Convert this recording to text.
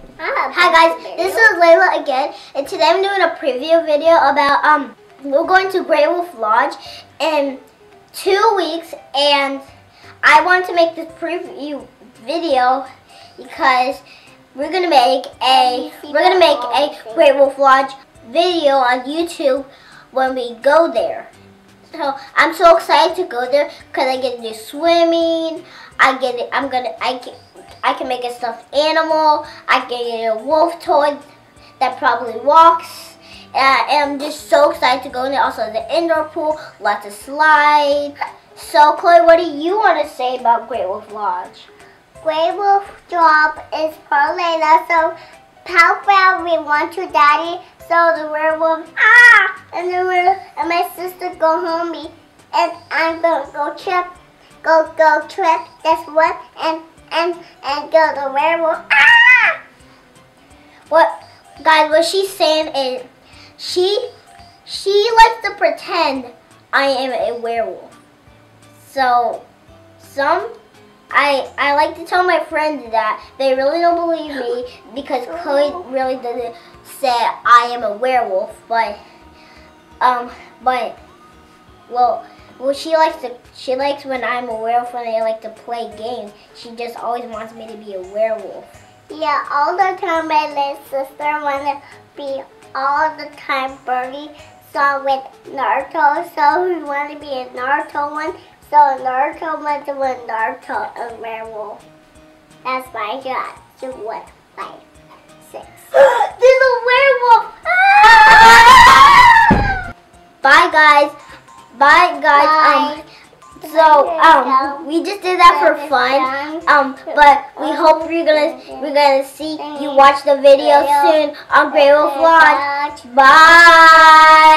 Hi guys, this is Layla again, and today I'm doing a preview video about um we're going to Great Wolf Lodge in two weeks, and I want to make this preview video because we're gonna make a we're gonna make a Great Wolf Lodge video on YouTube when we go there. So I'm so excited to go there because I get to do swimming. I get it. I'm gonna. I can. I can make a stuffed animal. I can get a wolf toy that probably walks. Uh, and I'm just so excited to go in there. Also, the indoor pool, lots of slides. So, Chloe, what do you want to say about Great Wolf Lodge? Grey Wolf job is for Layla, so how bad we want to, Daddy. So the werewolf, ah, and the werewolf, and my sister go home, and I'm gonna go trip, go go trip this one, and and and go the werewolf, ah. What, guys? What she's saying is, she she likes to pretend I am a werewolf. So, some I I like to tell my friends that they really don't believe me because Chloe really doesn't say I am a werewolf, but um, but well, well, she likes to. She likes when I'm a werewolf and I like to play games. She just always wants me to be a werewolf. Yeah, all the time my little sister wanna be all the time Birdie. So with Naruto, so we want to be a Naruto one. So Naruto wants to win Naruto a werewolf. That's my job. To what? There's a werewolf! Bye, guys. Bye, guys. Bye. Um, so um, we just did that for fun. Um, but we hope you're gonna we're gonna see you watch the video soon on Wolf Lodge. Bye.